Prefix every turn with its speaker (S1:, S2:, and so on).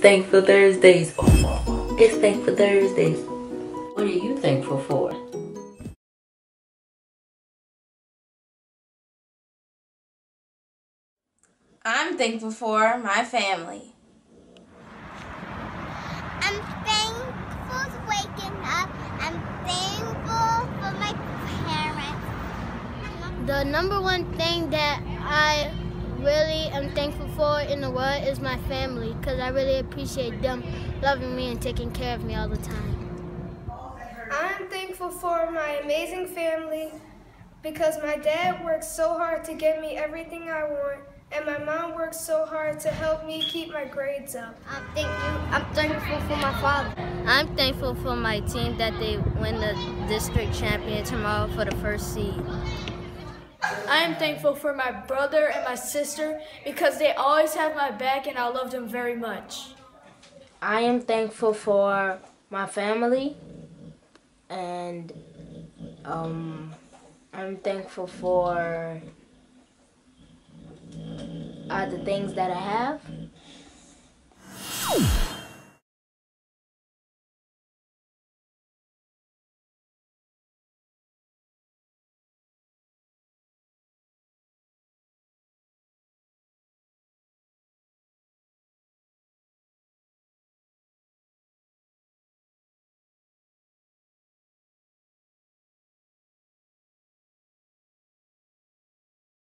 S1: Thankful Thursdays. Oh, it's Thankful Thursdays. What are you thankful for?
S2: I'm thankful for my family.
S3: I'm thankful for waking up. I'm thankful for my parents.
S4: The number one thing that I really am thankful for in the world is my family because I really appreciate them loving me and taking care of me all the time.
S5: I'm thankful for my amazing family because my dad works so hard to get me everything I want and my mom works so hard to help me keep my grades up.
S4: I'm thankful, I'm thankful for my father. I'm thankful for my team that they win the district champion tomorrow for the first seed.
S6: I am thankful for my brother and my sister because they always have my back and I love them very much.
S7: I am thankful for my family and um, I'm thankful for uh, the things that I have.